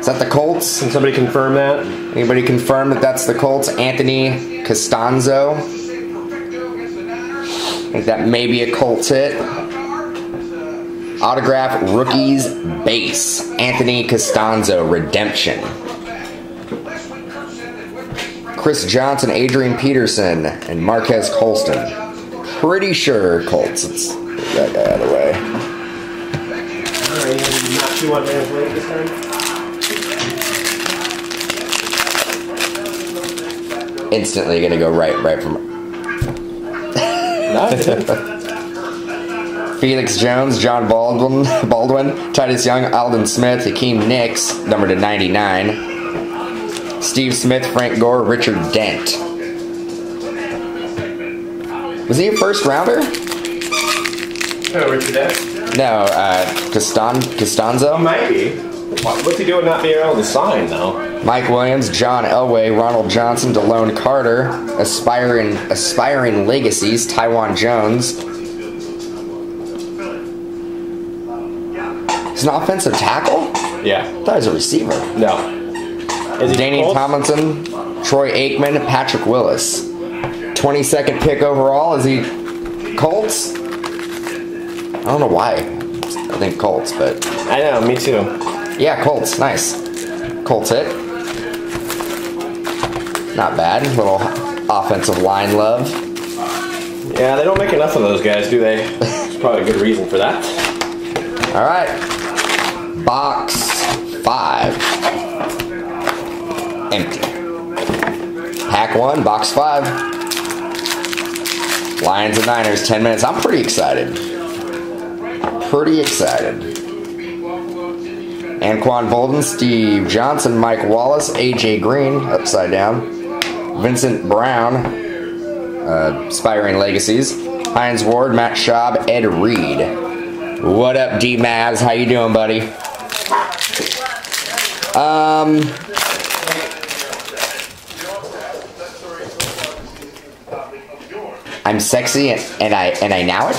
Speaker 2: Is that the Colts?
Speaker 1: Can somebody confirm that?
Speaker 2: Anybody confirm that that's the Colts? Anthony Castonzo. I think that may be a Colts hit. Autograph rookies base. Anthony Castonzo redemption. Chris Johnson, Adrian Peterson, and Marques Colston. Pretty sure Colts. Get that guy out of the way.
Speaker 1: Not this time.
Speaker 2: Instantly gonna go right, right from
Speaker 1: No,
Speaker 2: Felix Jones, Jon Baldwin, Baldwin, Titus Young, Aldon Smith, Hakeem Nicks, number to 99. Steve Smith, Frank Gore, Richard Dent. Was he a first rounder?
Speaker 1: Oh, Richard Dent?
Speaker 2: No, uh, Castan, Castonzo?
Speaker 1: Might be. What's he doing not being able to sign though?
Speaker 2: Mike Williams, John Elway, Ronald Johnson, Delone Carter, aspiring aspiring legacies, Taiwan Jones. He's an offensive tackle?
Speaker 1: Yeah.
Speaker 2: I thought he was a receiver.
Speaker 1: No. Is
Speaker 2: Danny
Speaker 1: Colts?
Speaker 2: Tomlinson, Troy Aikman, Patrick Willis. 22nd pick overall. Is he Colts? I don't know why. I think Colts, but
Speaker 1: I know, me too.
Speaker 2: yeah, Colts. Nice. Colts hit. Not bad. Little offensive line love.
Speaker 1: Yeah, they don't make enough of those guys, do they? probably a good reason for that.
Speaker 2: All right. Box five. Empty. Hack one, box five. Lions and Niners, 10 minutes. I'm pretty excited. Pretty excited. Anquan Boldin, Steve Johnson, Mike Wallace, AJ Green, upside down. Vincent Brown, uh, Aspiring Legacies. Hines Ward, Matt Schaub, Ed Reed. What up, D Mavs? How you doing, buddy? Um, I'm sexy and, and I and I now it.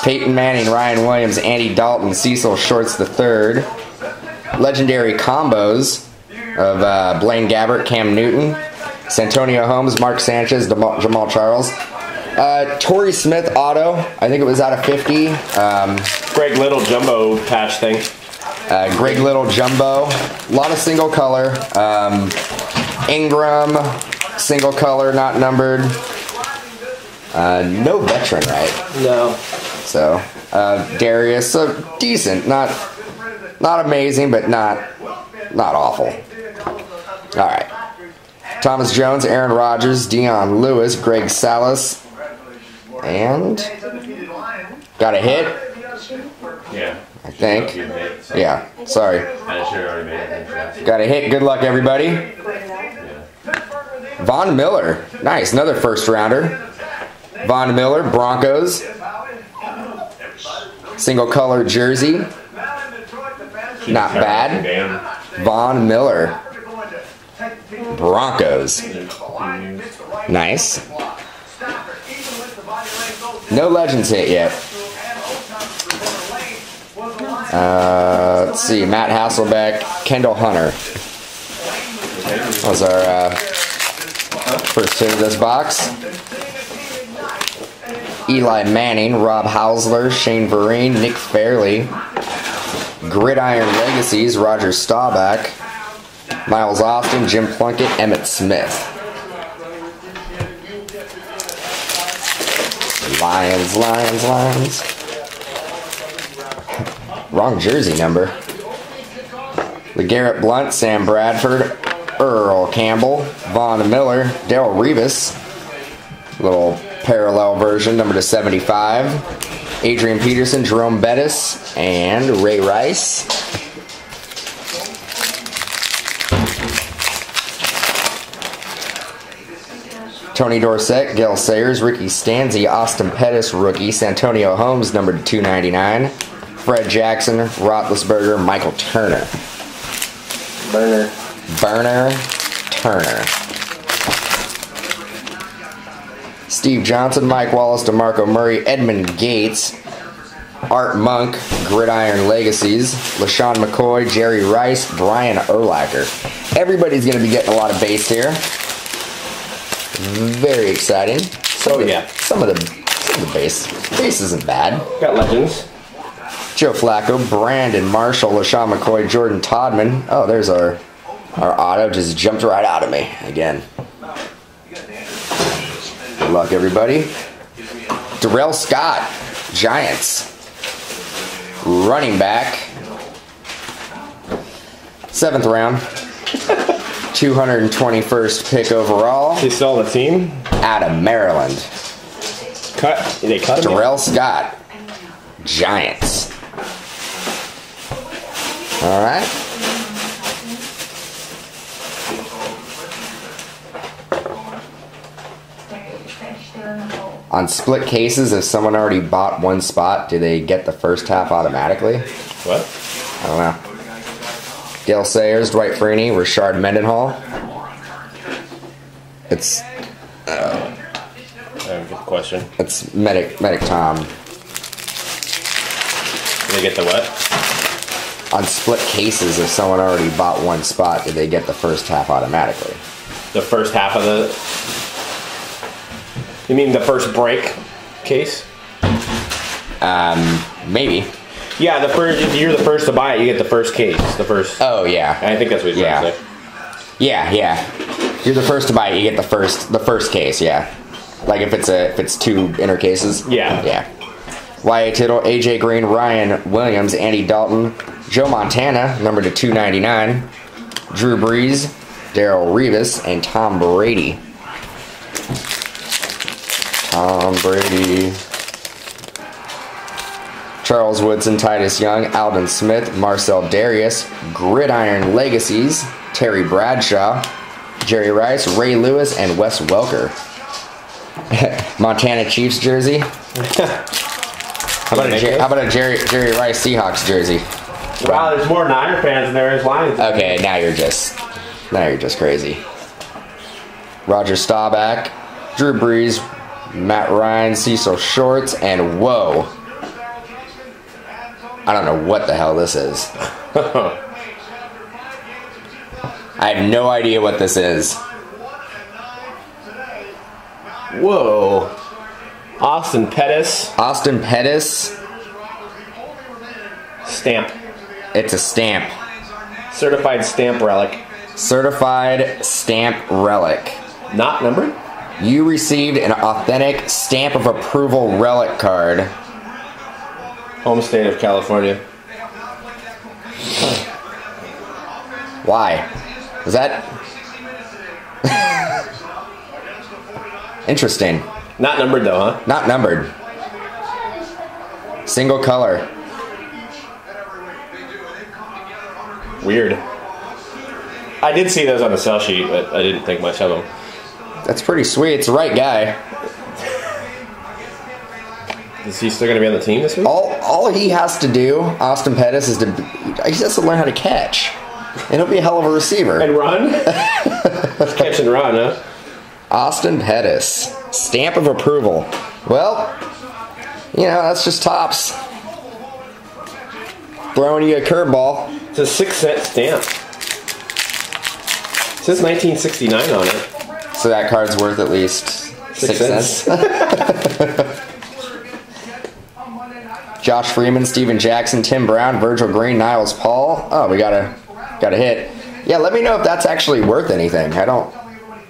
Speaker 2: Peyton Manning, Ryan Williams, Andy Dalton, Cecil Shorts III. Legendary combos of uh, Blaine Gabbert, Cam Newton, Santonio Holmes, Mark Sanchez, Jamaal, Jamaal Charles. Uh, Torrey Smith auto, I think it was out of 50. Um,
Speaker 1: Greg Little jumbo patch thing.
Speaker 2: uh, Greg Little Jumbo. A lot of single color. Um, Ingram, single color, not numbered. Uh, no veteran, right?
Speaker 1: No.
Speaker 2: So uh, Dareus, so decent, not not amazing, but not not awful. All right. Thomas Jones, Aaron Rodgers, Dion Lewis, Greg Salas, and got a hit,
Speaker 1: Yeah.
Speaker 2: I think. Yeah, sorry.
Speaker 1: I should have already made it.
Speaker 2: Got a hit. Good luck, everybody. Von Miller. Nice. Another first rounder. Von Miller, Broncos. Single color jersey. Not bad. Von Miller, Broncos. Nice. No legends hit yet. Uh, let's see. Matt Hasselbeck, Kendall Hunter. That Was our uh, first hit of this box. Eli Manning, Rob Housler, Shane Vereen, Nick Fairley, Gridiron Legacies, Roger Staubach, Miles Austin, Jim Plunkett, Emmitt Smith. Lions, Lions, Lions. Wrong jersey number. LeGarrette Blunt, Sam Bradford, Earl Campbell, Von Miller, Darrelle Revis. Little parallel version, number to 75. Adrian Peterson, Jerome Bettis, and Ray Rice. Tony Dorsett, Gale Sayers, Ricky Stanzi, Austin Pettis, rookie, Santonio Holmes, number 299, Fred Jackson, Roethlisberger, Michael Turner.
Speaker 1: Burner.
Speaker 2: Burner Turner. Steve Johnson, Mike Wallace, DeMarco Murray, Edmond Gates, Art Monk, Gridiron Legacies, LeSean McCoy, Jerry Rice, Brian Urlacher. Everybody's going to be getting a lot of base here. Very exciting. Some
Speaker 1: Oh,
Speaker 2: of the-
Speaker 1: yeah.
Speaker 2: Some of the some of the base base isn't bad.
Speaker 1: Got legends.
Speaker 2: Joe Flacco, Brandon Marshall, LeSean McCoy, Jordan Todman. Oh, there's our our auto just jumped right out of me again. Good luck, everybody. Da'Rel Scott, Giants. Running back. Seventh round. 221st pick overall.
Speaker 1: He's still on the team.
Speaker 2: Out of Maryland.
Speaker 1: Cut. They cut him.
Speaker 2: Da'Rel Scott, Giants. All right. On split cases, if someone already bought one spot, do they get the first half automatically?
Speaker 1: What?
Speaker 2: I don't know. Gale Sayers, Dwight Freeney, Rashard Mendenhall. It's
Speaker 1: a good question.
Speaker 2: it's medic medic Tom.
Speaker 1: They get the what?
Speaker 2: on split cases, if someone already bought one spot, do they get the first half automatically?
Speaker 1: The first half of the. You mean the first break case?
Speaker 2: Um, maybe.
Speaker 1: Yeah, the first. If you're the first to buy it, you get the first case. The first.
Speaker 2: Oh yeah,
Speaker 1: I think that's what he's
Speaker 2: Yeah.
Speaker 1: trying to say.
Speaker 2: yeah, yeah. You're the first to buy it, you get the first the first case. Yeah. Like if it's a if it's two inner cases.
Speaker 1: Yeah.
Speaker 2: Yeah. Y.A. Tittle, AJ Green, Ryan Williams, Andy Dalton, Joe Montana, number to 299, Drew Brees, Darrelle Revis, and Tom Brady. Tom Brady. Charles Woodson, Titus Young, Aldon Smith, Marcell Dareus, Gridiron Legacies, Terry Bradshaw, Jerry Rice, Ray Lewis, and Wes Welker. Montana Chiefs jersey. How about, Jer- how about a Jerry, Jerry Rice Seahawks jersey?
Speaker 1: Wow, there's more Niner fans than there is Lions.
Speaker 2: Okay, now you're just now you're just crazy. Roger Staubach, Drew Brees, Matt Ryan, Cecil Shorts, and whoa. I don't know what the hell this is. I have no idea what this is.
Speaker 1: Whoa. Austin Pettis
Speaker 2: Austin Pettis,
Speaker 1: stamp.
Speaker 2: it's a stamp.
Speaker 1: Certified stamp relic.
Speaker 2: Certified stamp relic.
Speaker 1: Not numbered?
Speaker 2: You received an authentic stamp of approval relic card.
Speaker 1: Home state of California.
Speaker 2: Why? Is that interesting?
Speaker 1: Not numbered though, huh?
Speaker 2: Not numbered. Single color.
Speaker 1: Weird. I did see those on the sell sheet, but I didn't think much of them.
Speaker 2: That's pretty sweet. It's the right guy.
Speaker 1: Is he still going to be on the team this week?
Speaker 2: All all he has to do, Austin Pettis, is to he has to learn how to catch, and he'll be a hell of a receiver.
Speaker 1: And run? Catch and run, huh?
Speaker 2: Austin Pettis, stamp of approval. Well, you know that's just Topps. Throwing you a curveball.
Speaker 1: It's a six cent stamp. It says 1969 on it.
Speaker 2: So that card's worth at least six,
Speaker 1: Six cents.
Speaker 2: cents. Josh Freeman, Steven Jackson, Tim Brown, Virgil Green, Niles Paul. Oh, we got a got a hit. Yeah, let me know if that's actually worth anything. I don't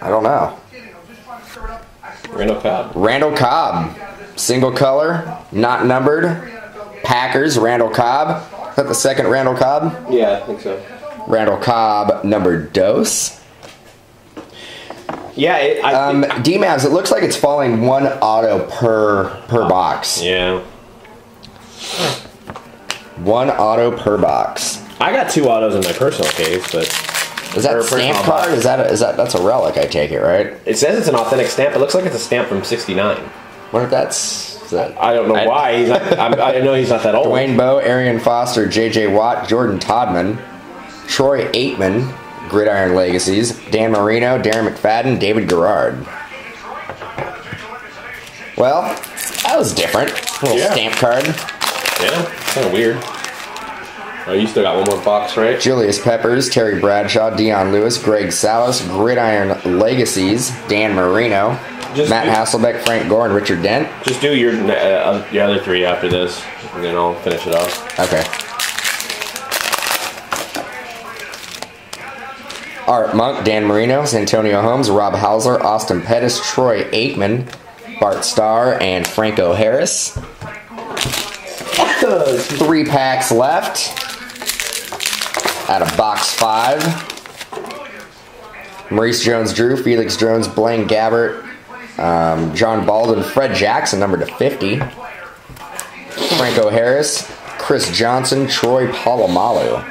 Speaker 2: I don't know.
Speaker 1: Randall Cobb.
Speaker 2: Randall Cobb, single color, not numbered. Packers, Randall Cobb. Is that the second Randall Cobb?
Speaker 1: Yeah, I think so.
Speaker 2: Randall Cobb, numbered dose.
Speaker 1: Yeah, it, I
Speaker 2: Um,
Speaker 1: think-
Speaker 2: DMAVs, it looks like it's falling one auto per per box.
Speaker 1: yeah.
Speaker 2: One auto per box.
Speaker 1: I got two autos in my personal case, but
Speaker 2: Is that a
Speaker 1: a
Speaker 2: stamp card?
Speaker 1: box.
Speaker 2: Is that a, is that that's a relic? I take it right.
Speaker 1: it says it's an authentic stamp. It looks like it's a stamp from 69.
Speaker 2: What if that's that,
Speaker 1: I don't know why. He's not, I'm, I know he's not that old.
Speaker 2: Dwayne Bowe, Arian Foster, J.J. Watt, Jordan Todman, Troy Aikman, Gridiron Legacies, Dan Marino, Darren McFadden, David Garrard. Well, that was different. little
Speaker 1: Yeah.
Speaker 2: stamp card.
Speaker 1: Yeah, kind of weird. Oh, you still got one more box, right?
Speaker 2: Julius Peppers, Terry Bradshaw, Dion Lewis, Greg Salas, Gridiron Legacies, Dan Marino,
Speaker 1: Just-
Speaker 2: Matt Hasselbeck, Frank Gore, and Richard Dent.
Speaker 1: Just do your uh, your other three after this, and then I'll finish it off.
Speaker 2: Okay. Art Monk, Dan Marino, Antonio Holmes, Rob Housler, Austin Pettis, Troy Aikman, Bart Starr, and Franco Harris. Three packs left. Out of box five. Maurice Jones Drew, Felix Jones, Blaine Gabbert, um, Jon Baldwin, Fred Jackson, number to 50. Franco Harris, Chris Johnson, Troy Polamalu.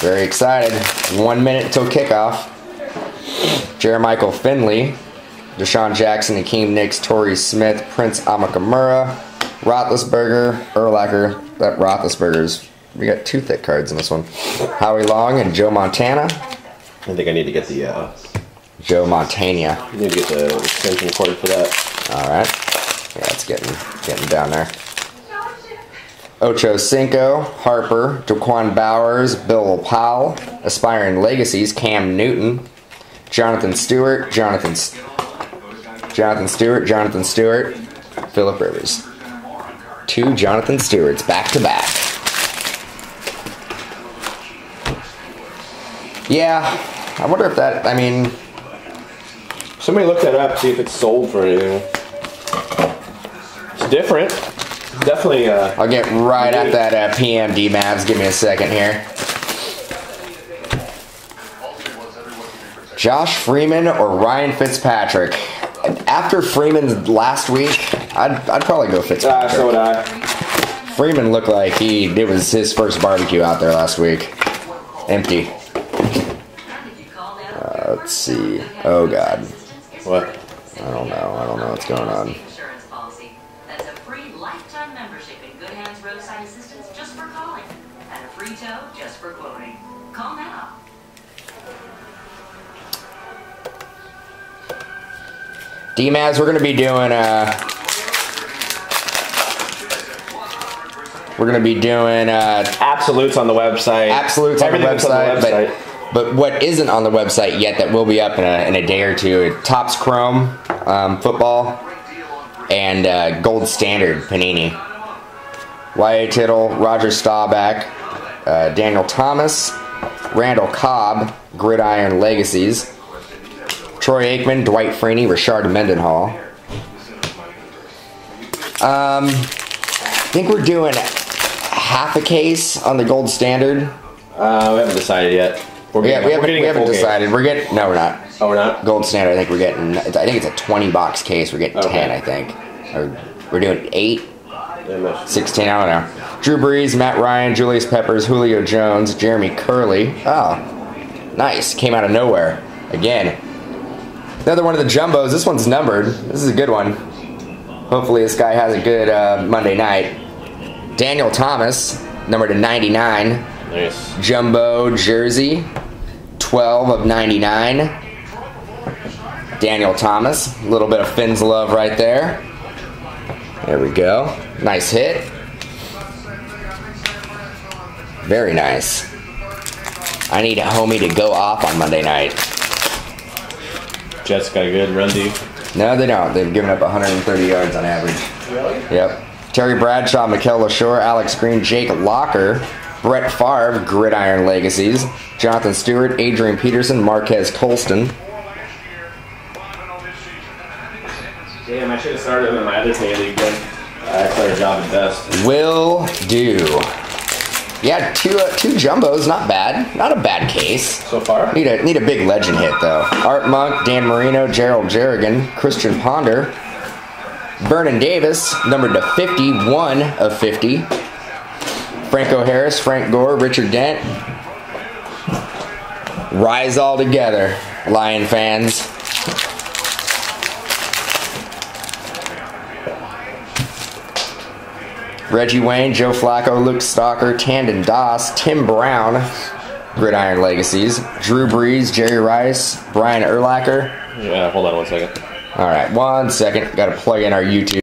Speaker 2: Very excited. One minute till kickoff. Jeremichael Finley, DeSean Jackson, Hakeem Nicks, Torrey Smith, Prince Amukamara, Roethlisberger, Urlacher. That Roethlisberger's. We got two thick cards in this one. Howie Long and Joe Montana.
Speaker 1: I think I need to get the uh,
Speaker 2: Joe Montana.
Speaker 1: I need to get the extension cord for that.
Speaker 2: All right. Yeah, it's getting getting down there. Ocho Cinco, Harper, Da'Quan Bowers, Bill Powell, Aspiring Legacies, Cam Newton, Jonathan Stewart, Jonathan Jonathan Stewart, Jonathan Stewart, Philip Rivers. Two Jonathan Stewarts back to back. Yeah, I wonder if that. I mean,
Speaker 1: Somebody look that up, see if it's sold for anything. It's different. Definitely. Uh,
Speaker 2: I'll get right at that uh, PMD Mavs. Give me a second here. Josh Freeman or Ryan Fitzpatrick? After Freeman's last week, I'd, I'd probably go Fitzpatrick.
Speaker 1: so would I.
Speaker 2: Freeman looked like he it was his first barbecue out there last week. Empty. Uh, let's see. Oh God,
Speaker 1: What?
Speaker 2: I don't know. I don't know what's going on. DMAS, we're gonna be doing uh we're gonna be doing uh
Speaker 1: Absolutes on the website.
Speaker 2: absolutes on the website,
Speaker 1: on the website.
Speaker 2: but but what isn't on the website yet that will be up in a, in a day or two? Topps Chrome um, football and uh, Gold Standard Panini. Y.A. Tittle, Roger Staubach, uh, Daniel Thomas, Randall Cobb, Gridiron Legacies, Troy Aikman, Dwight Freeney, Rashard Mendenhall. Um, I think we're doing half a case on the Gold Standard.
Speaker 1: Uh, we haven't decided yet. We're
Speaker 2: Yeah, we haven't,
Speaker 1: getting
Speaker 2: we haven't
Speaker 1: full case.
Speaker 2: decided. We're getting no, we're not.
Speaker 1: Oh, we're not.
Speaker 2: Gold standard. I think we're getting. I think it's a twenty box case. We're getting
Speaker 1: Okay.
Speaker 2: ten. I think. Or we're doing eight,
Speaker 1: Yeah,
Speaker 2: 16, I don't know. Drew Brees, Matt Ryan, Julius Peppers, Julio Jones, Jeremy Kerley. Oh, nice. Came out of nowhere again. Another one of the jumbos. This one's numbered. This is a good one. Hopefully, this guy has a good uh, Monday night. Daniel Thomas, number to 99.
Speaker 1: Nice.
Speaker 2: Jumbo jersey, 12 of 99. Daniel Thomas, a little bit of Finn's love right there. There we go. Nice hit. Very nice. I need a homie to go off on Monday night.
Speaker 1: Jets got a good run D.
Speaker 2: No, they don't. They've given up 130 yards on average.
Speaker 1: Really?
Speaker 2: Yep. Terry Bradshaw, Mikel Leshoure, Alex Green, Jake Locker, Brett Favre, Gridiron Legacies, Jonathan Stewart, Adrian Peterson, Marques Colston.
Speaker 1: Damn, I should have started in my other Canadian league then. I started job at best.
Speaker 2: Will do. Yeah, two uh, two jumbos, not bad. Not a bad case.
Speaker 1: So far?
Speaker 2: Need a need a big legend hit though. Art Monk, Dan Marino, Gerald Jernigan, Christian Ponder, Vernon Davis, numbered to 51 of 50. Franco Harris, Frank Gore, Richard Dent. Rise all together, Lion fans. Reggie Wayne, Joe Flacco, Luke Stocker, Tandon Doss, Tim Brown, Gridiron Legacies, Drew Brees, Jerry Rice, Brian Urlacher.
Speaker 1: Yeah, hold on one second.
Speaker 2: All right, one second. Got to plug in our YouTube.